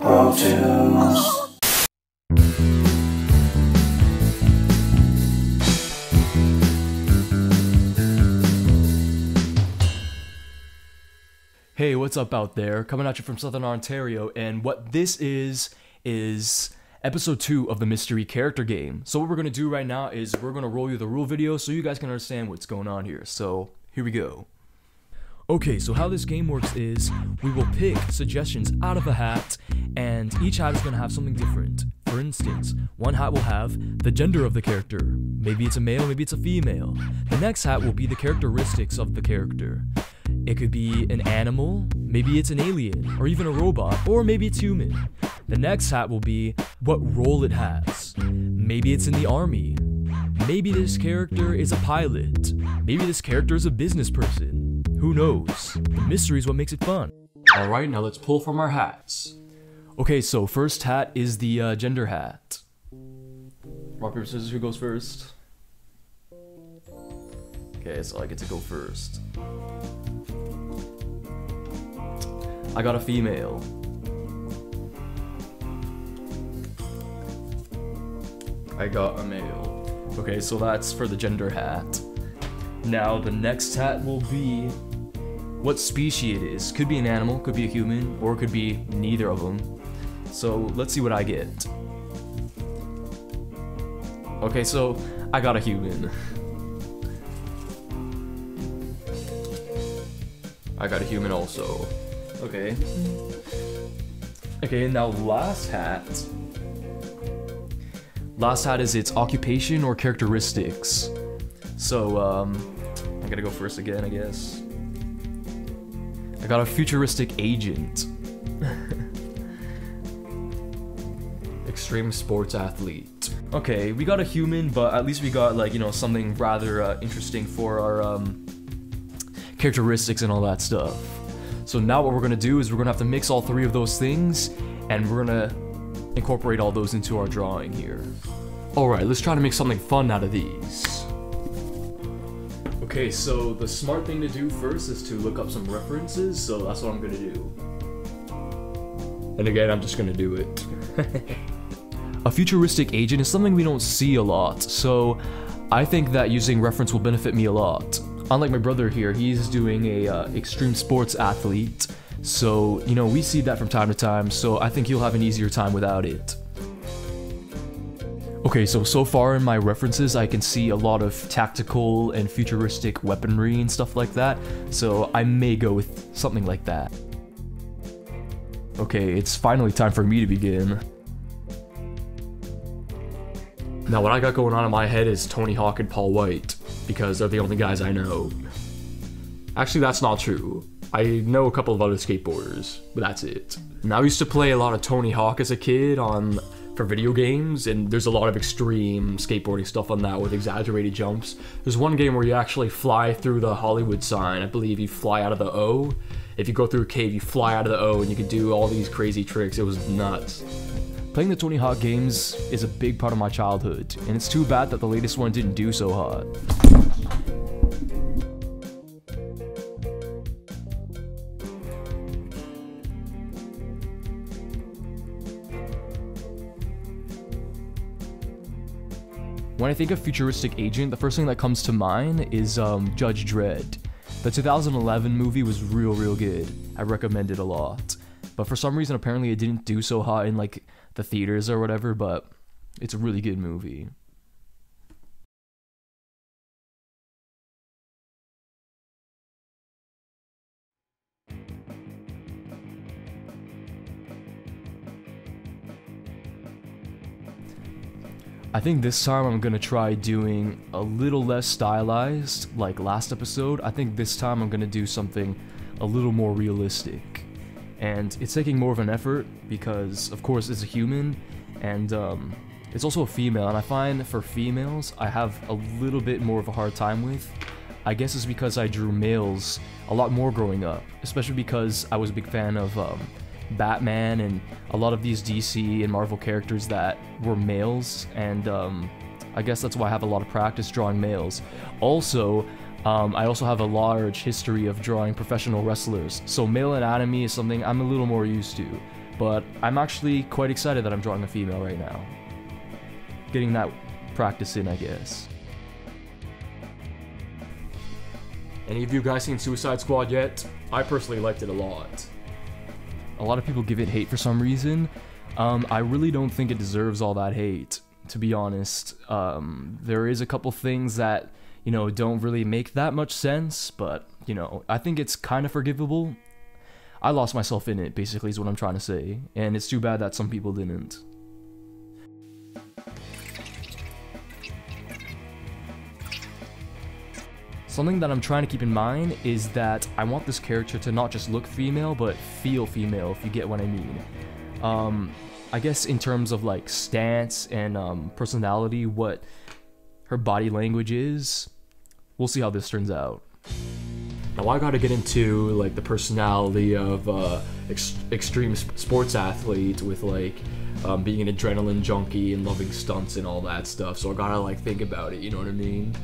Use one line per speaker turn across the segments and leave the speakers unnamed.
Hey, what's up out there? Coming at you from Southern Ontario, and what this is is episode 2 of the mystery character game. So what we're going to do right now is we're going to roll you the rule video so you guys can understand what's going on here. So, here we go. Okay, so how this game works is we will pick suggestions out of a hat, and each hat is going to have something different. For instance, one hat will have the gender of the character. Maybe it's a male, maybe it's a female. The next hat will be the characteristics of the character. It could be an animal, maybe it's an alien, or even a robot, or maybe it's human. The next hat will be what role it has. Maybe it's in the army. Maybe this character is a pilot. Maybe this character is a business person. Who knows? The mystery is what makes it fun. Alright, now let's pull from our hats. Okay, so first hat is the uh, gender hat. Rock, paper, scissors, who goes first? Okay, so I get to go first. I got a female. I got a male. Okay, so that's for the gender hat. Now the next hat will be what species it is. Could be an animal, could be a human, or could be neither of them. So let's see what I get. Okay, so I got a human. I got a human also. Okay. Okay, now last hat. Last hat is its occupation or characteristics. So, um, I gotta go first again, I guess. Got a futuristic agent. Extreme sports athlete. Okay, we got a human, but at least we got, like, you know, something rather uh, interesting for our, um, characteristics and all that stuff. So now what we're gonna do is we're gonna have to mix all three of those things, and we're gonna incorporate all those into our drawing here. Alright, let's try to make something fun out of these. Okay, so the smart thing to do first is to look up some references, so that's what I'm gonna do. And again, I'm just gonna do it. a futuristic agent is something we don't see a lot, so I think that using reference will benefit me a lot. Unlike my brother here, he's doing a uh, extreme sports athlete, so you know we see that from time to time. So I think he'll have an easier time without it. Okay, so so far in my references, I can see a lot of tactical and futuristic weaponry and stuff like that. So I may go with something like that. Okay, it's finally time for me to begin. Now, what I got going on in my head is Tony Hawk and Paul White, because they're the only guys I know. Actually, that's not true. I know a couple of other skateboarders, but that's it. Now, I used to play a lot of Tony Hawk as a kid on for video games, and there's a lot of extreme skateboarding stuff on that with exaggerated jumps. There's one game where you actually fly through the Hollywood sign. I believe you fly out of the O. If you go through a cave, you fly out of the O, and you can do all these crazy tricks. It was nuts. Playing the Tony Hawk games is a big part of my childhood, and it's too bad that the latest one didn't do so hot. When I think of futuristic agent, the first thing that comes to mind is um, Judge Dredd. The 2011 movie was real, real good. I recommend it a lot. But for some reason, apparently, it didn't do so hot in like the theaters or whatever. But it's a really good movie. I think this time I'm gonna try doing a little less stylized, like last episode. I think this time I'm gonna do something a little more realistic. And it's taking more of an effort because, of course, it's a human, and um, it's also a female. And I find for females, I have a little bit more of a hard time with. I guess it's because I drew males a lot more growing up, especially because I was a big fan of um, Batman and a lot of these DC and Marvel characters that were males, and um, I guess that's why I have a lot of practice drawing males. Also, um, I also have a large history of drawing professional wrestlers, so male anatomy is something I'm a little more used to. but I'm actually quite excited that I'm drawing a female right now. Getting that practice in, I guess. Any of you guys seen Suicide Squad yet? I personally liked it a lot. A lot of people give it hate for some reason. Um, I really don't think it deserves all that hate, to be honest. Um, there is a couple things that, you know, don't really make that much sense, but, you know, I think it's kind of forgivable. I lost myself in it, basically, is what I'm trying to say, and it's too bad that some people didn't. Something that I'm trying to keep in mind is that I want this character to not just look female, but feel female, if you get what I mean. Um, I guess in terms of like stance and um, personality, what her body language is, we'll see how this turns out. Now I gotta get into like the personality of uh, ex- extreme sports athlete with like um, being an adrenaline junkie and loving stunts and all that stuff. So I gotta like think about it. You know what I mean?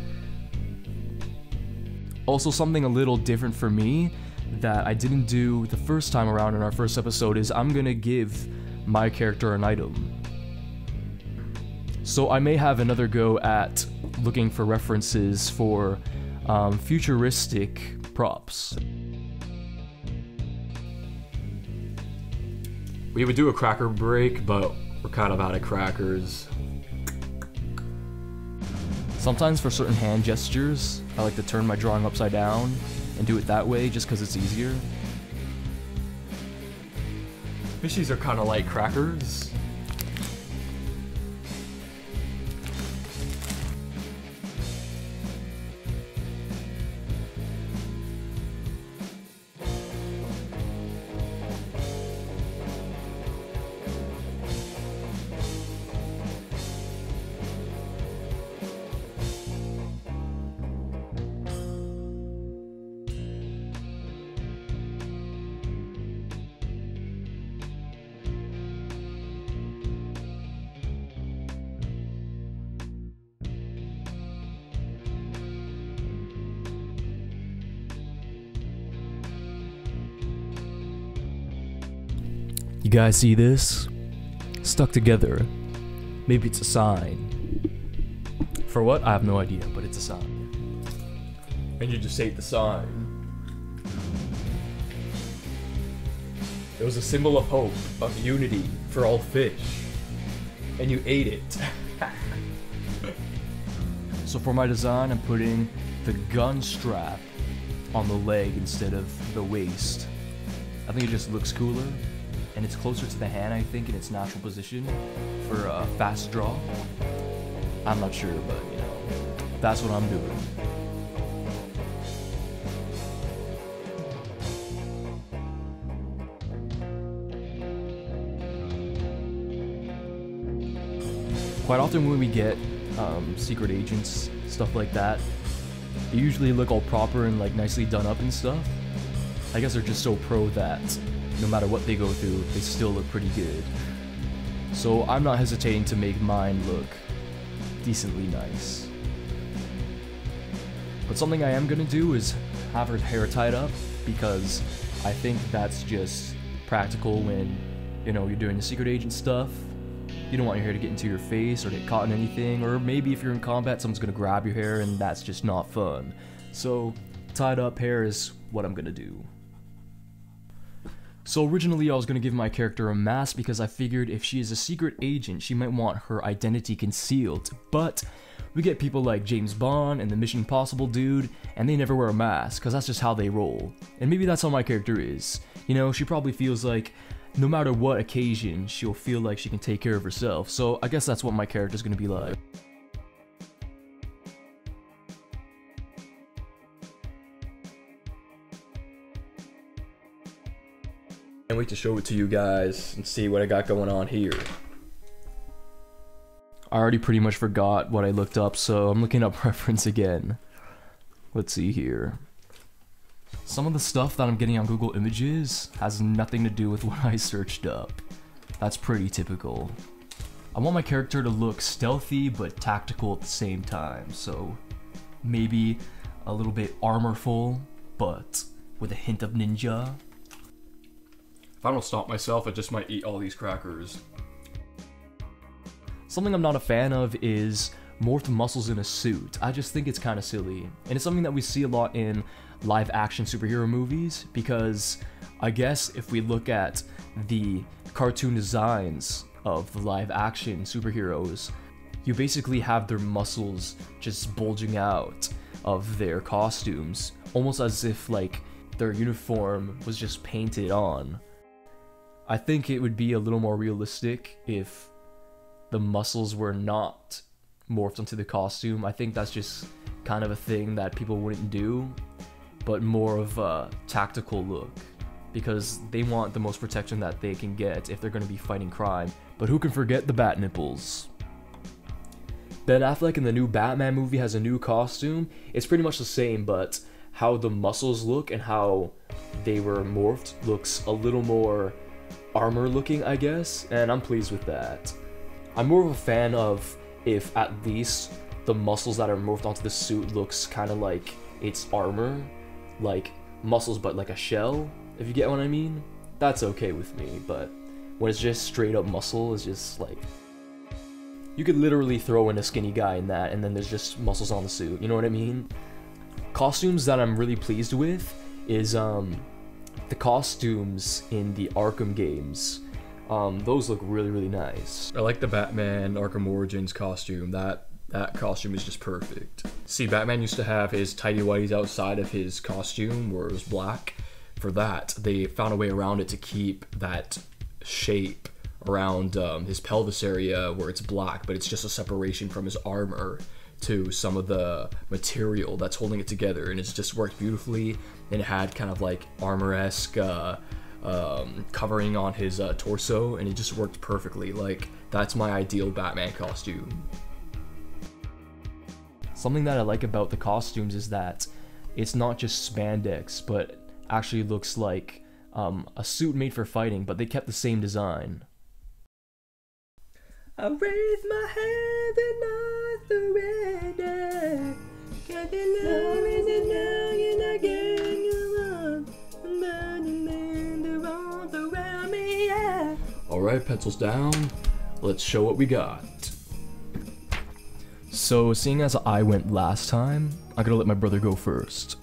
Also, something a little different for me that I didn't do the first time around in our first episode is I'm gonna give my character an item. So I may have another go at looking for references for um, futuristic props. We would do a cracker break, but we're kind of out of crackers. Sometimes for certain hand gestures, I like to turn my drawing upside down and do it that way just because it's easier. Fishies are kind of like crackers. You guys see this? Stuck together. Maybe it's a sign. For what? I have no idea, but it's a sign. And you just ate the sign. It was a symbol of hope, of unity for all fish. And you ate it. so for my design, I'm putting the gun strap on the leg instead of the waist. I think it just looks cooler and it's closer to the hand, I think, in its natural position for a fast draw. I'm not sure, but you know, that's what I'm doing. Quite often when we get um, secret agents, stuff like that, they usually look all proper and like nicely done up and stuff. I guess they're just so pro that no matter what they go through, they still look pretty good. So I'm not hesitating to make mine look decently nice. But something I am gonna do is have her hair tied up because I think that's just practical when, you know, you're doing the secret agent stuff. You don't want your hair to get into your face or get caught in anything, or maybe if you're in combat, someone's gonna grab your hair and that's just not fun. So, tied up hair is what I'm gonna do. So originally I was going to give my character a mask because I figured if she is a secret agent, she might want her identity concealed. But we get people like James Bond and the Mission Impossible dude, and they never wear a mask because that's just how they roll. And maybe that's how my character is. You know, she probably feels like no matter what occasion, she'll feel like she can take care of herself. So I guess that's what my character's going to be like. Wait to show it to you guys and see what I got going on here. I already pretty much forgot what I looked up, so I'm looking up reference again. Let's see here. Some of the stuff that I'm getting on Google Images has nothing to do with what I searched up. That's pretty typical. I want my character to look stealthy but tactical at the same time, so maybe a little bit armorful, but with a hint of ninja. If I don't stop myself, I just might eat all these crackers. Something I'm not a fan of is morphed muscles in a suit. I just think it's kind of silly. And it's something that we see a lot in live action superhero movies because I guess if we look at the cartoon designs of the live action superheroes, you basically have their muscles just bulging out of their costumes, almost as if like their uniform was just painted on. I think it would be a little more realistic if the muscles were not morphed onto the costume. I think that's just kind of a thing that people wouldn't do, but more of a tactical look because they want the most protection that they can get if they're going to be fighting crime. But who can forget the bat nipples? Ben Affleck in the new Batman movie has a new costume. It's pretty much the same, but how the muscles look and how they were morphed looks a little more armor looking, I guess, and I'm pleased with that. I'm more of a fan of if at least the muscles that are morphed onto the suit looks kind of like it's armor, like muscles but like a shell, if you get what I mean. That's okay with me, but when it's just straight up muscle, it's just like you could literally throw in a skinny guy in that and then there's just muscles on the suit, you know what I mean? Costumes that I'm really pleased with is um the costumes in the Arkham games. Um, those look really, really nice. I like the Batman Arkham Origins costume. That that costume is just perfect. See, Batman used to have his tidy whities outside of his costume where it was black. For that, they found a way around it to keep that shape around um, his pelvis area where it's black, but it's just a separation from his armor to some of the material that's holding it together, and it's just worked beautifully. And it had kind of like armor esque uh, um, covering on his uh, torso, and it just worked perfectly. Like that's my ideal Batman costume. Something that I like about the costumes is that it's not just spandex, but actually looks like um, a suit made for fighting, but they kept the same design. I raise my hand and I surrender. Cause your love is enough and I get you around me, yeah. Alright, pencils down. Let's show what we got. So, seeing as I went last time, I'm gonna let my brother go first.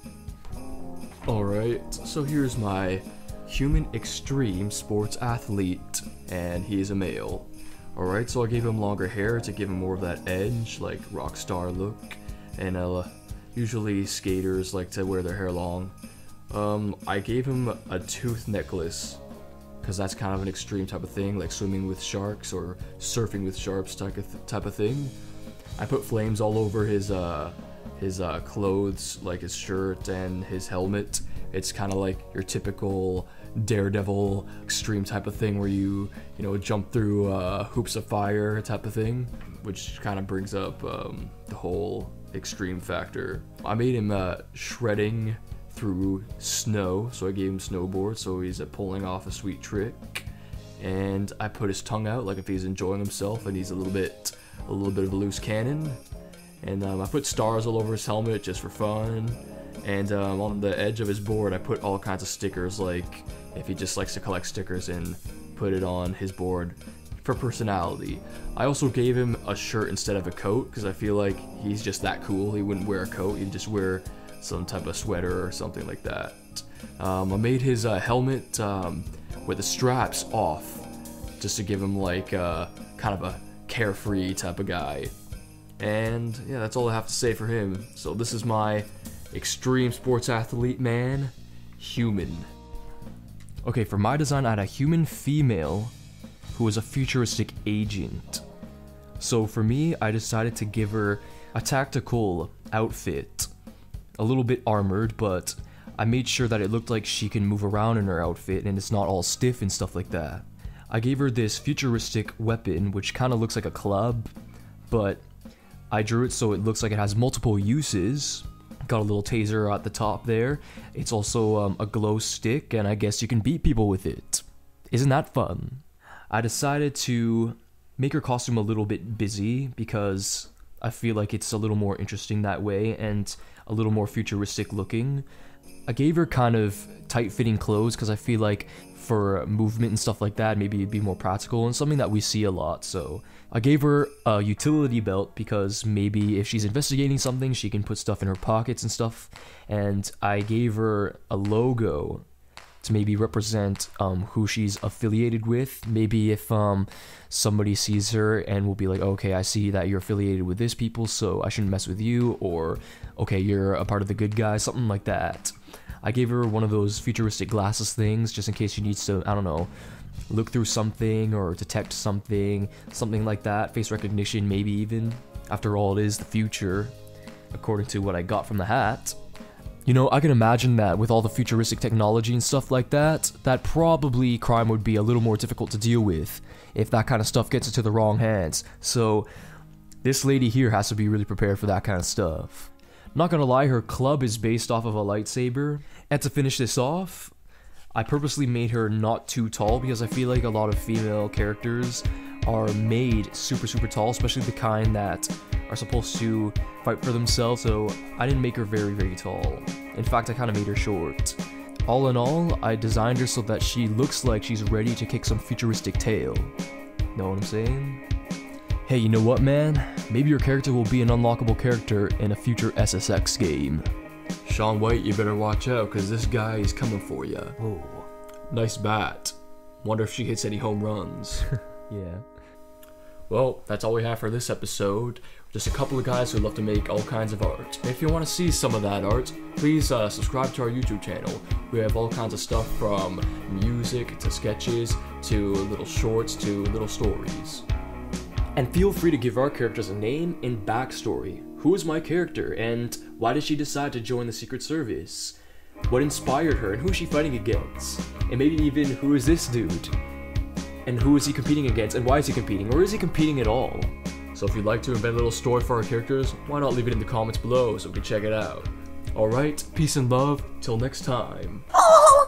Alright, so here's my human extreme sports athlete, and he's a male. Alright, so I gave him longer hair to give him more of that edge, like rock star look. And uh, usually skaters like to wear their hair long. Um, I gave him a tooth necklace, because that's kind of an extreme type of thing, like swimming with sharks or surfing with sharks type of, type of thing. I put flames all over his uh, his uh, clothes, like his shirt and his helmet. It's kind of like your typical daredevil extreme type of thing where you you know jump through uh, hoops of fire type of thing which kind of brings up um, the whole extreme factor. I made him uh, shredding through snow so i gave him snowboard so he's uh, pulling off a sweet trick. And i put his tongue out like if he's enjoying himself and he's a little bit a little bit of a loose cannon. And um, i put stars all over his helmet just for fun. And um, on the edge of his board i put all kinds of stickers like if he just likes to collect stickers and put it on his board for personality. I also gave him a shirt instead of a coat because I feel like he's just that cool. He wouldn't wear a coat, he'd just wear some type of sweater or something like that. Um, I made his uh, helmet um, with the straps off just to give him like uh, kind of a carefree type of guy. And yeah, that's all I have to say for him. So this is my extreme sports athlete man, human. Okay, for my design, I had a human female who was a futuristic agent. So for me, I decided to give her a tactical outfit, a little bit armored, but I made sure that it looked like she can move around in her outfit and it's not all stiff and stuff like that. I gave her this futuristic weapon, which kind of looks like a club, but I drew it so it looks like it has multiple uses, Got a little taser at the top there. It's also um, a glow stick, and I guess you can beat people with it. Isn't that fun? I decided to make her costume a little bit busy because I feel like it's a little more interesting that way and a little more futuristic looking. I gave her kind of tight fitting clothes because I feel like for movement and stuff like that. Maybe it'd be more practical and something that we see a lot. So I gave her a utility belt because maybe if she's investigating something, she can put stuff in her pockets and stuff. And I gave her a logo to maybe represent um, who she's affiliated with. Maybe if um, somebody sees her and will be like, okay, I see that you're affiliated with this people, so I shouldn't mess with you, or okay, you're a part of the good guys, something like that. I gave her one of those futuristic glasses things just in case she needs to, I don't know, look through something or detect something, something like that. Face recognition, maybe even. After all, it is the future, according to what I got from the hat. You know, I can imagine that with all the futuristic technology and stuff like that, that probably crime would be a little more difficult to deal with if that kind of stuff gets into the wrong hands. So, this lady here has to be really prepared for that kind of stuff. Not gonna lie, her club is based off of a lightsaber. And to finish this off, I purposely made her not too tall because I feel like a lot of female characters are made super, super tall, especially the kind that are supposed to fight for themselves. So I didn't make her very, very tall. In fact, I kind of made her short. All in all, I designed her so that she looks like she's ready to kick some futuristic tail. Know what I'm saying? Hey, you know what, man? Maybe your character will be an unlockable character in a future SSX game. Shaun White, you better watch out, because this guy is coming for you.
Oh,
Nice bat. Wonder if she hits any home runs.
yeah.
Well, that's all we have for this episode. Just a couple of guys who love to make all kinds of art. If you want to see some of that art, please uh, subscribe to our YouTube channel. We have all kinds of stuff from music to sketches to little shorts to little stories. And feel free to give our characters a name and backstory. Who is my character, and why did she decide to join the Secret Service? What inspired her, and who is she fighting against? And maybe even who is this dude? And who is he competing against, and why is he competing, or is he competing at all? So if you'd like to invent a little story for our characters, why not leave it in the comments below so we can check it out. Alright, peace and love, till next time. Oh,